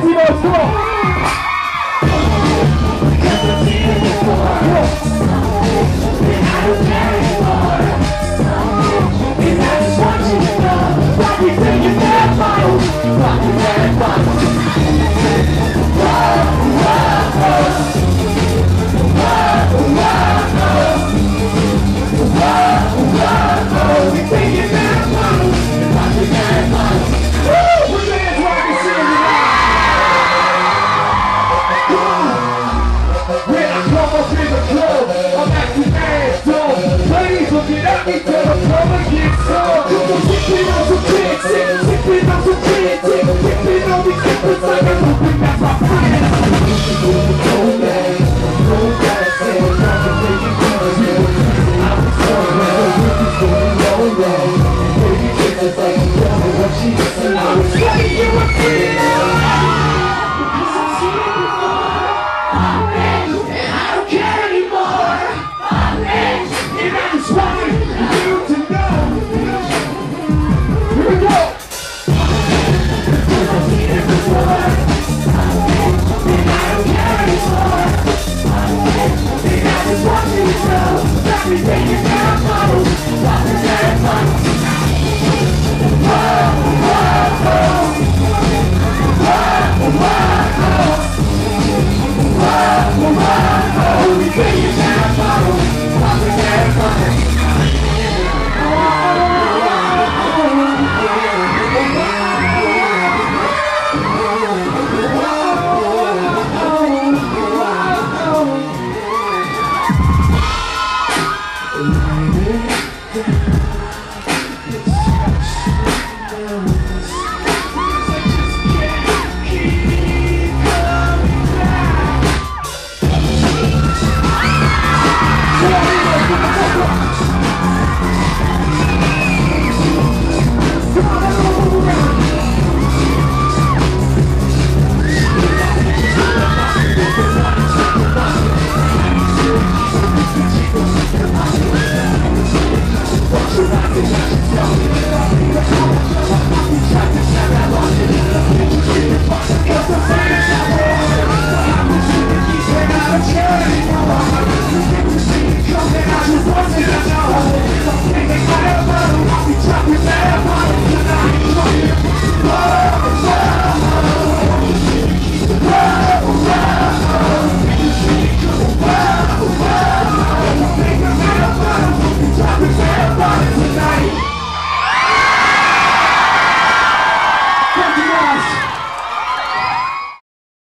地の人 Give me those big Não.